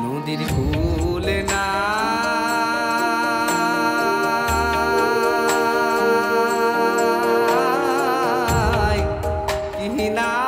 নদীর ফুল না। কি না